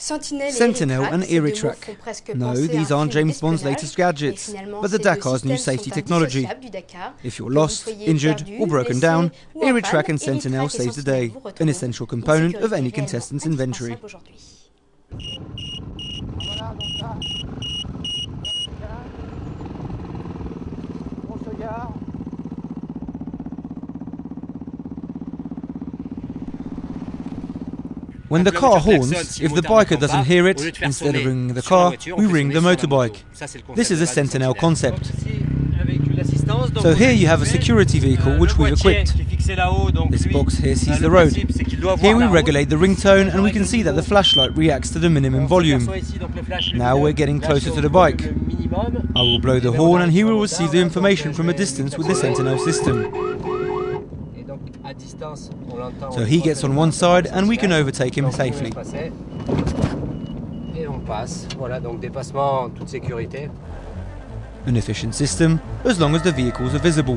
Sentinel and Iritrack. No, these aren't James Bond's latest gadgets, but the Dakar's new safety technology. If you're lost, injured, or broken down, Iritrack and Sentinel saves the day, an essential component of any contestant's inventory. When the car horns, if the biker doesn't hear it, instead of ringing the car, we ring the motorbike. This is a Sentinel concept. So here you have a security vehicle which we've equipped. This box here sees the road. Here we regulate the ringtone and we can see that the flashlight reacts to the minimum volume. Now we're getting closer to the bike. I will blow the horn and he will receive the information from a distance with the Sentinel system. So he gets on one side and we can overtake him safely. An efficient system, as long as the vehicles are visible,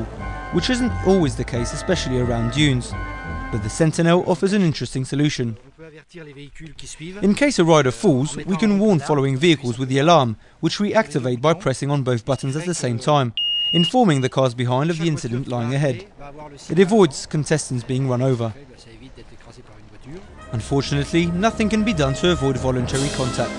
which isn't always the case, especially around dunes. But the Sentinel offers an interesting solution. In case a rider falls, we can warn following vehicles with the alarm, which we activate by pressing on both buttons at the same time informing the cars behind of the incident lying ahead. It avoids contestants being run over. Unfortunately, nothing can be done to avoid voluntary contact.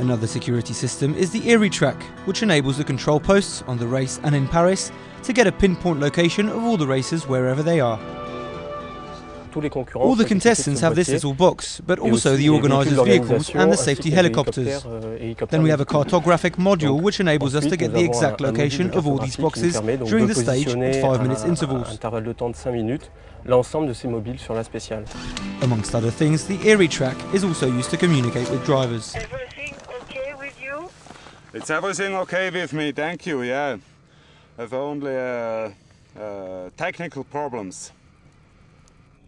Another security system is the Iritrack, which enables the control posts on the race and in Paris to get a pinpoint location of all the racers wherever they are. All the contestants have this little box, but also the organizers' vehicles and the safety helicopters. Euh, then we have a cartographic module which enables us to get the exact location of all these boxes during the stage at 5 minutes intervals. Amongst other things, the Erie Iritrack is also used to communicate with drivers. Everything okay with you? It's everything okay with me, thank you, yeah. I've only uh, uh, technical problems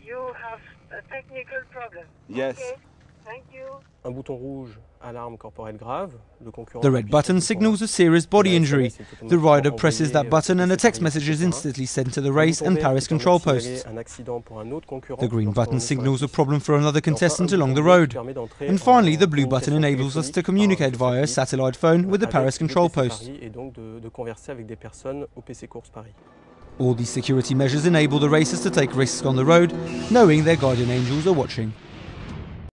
you have a technical problem. Yes. Okay. Thank you. Un bouton rouge, alarme corporelle grave. Le concurrent the red button signals a serious body injury. The rider presses that button and a text message is instantly sent to the race and Paris control posts. The green button signals a problem for another contestant along the road. And finally, the blue button enables us to communicate via a satellite phone with the Paris control post. All these security measures enable the racers to take risks on the road, knowing their guardian angels are watching.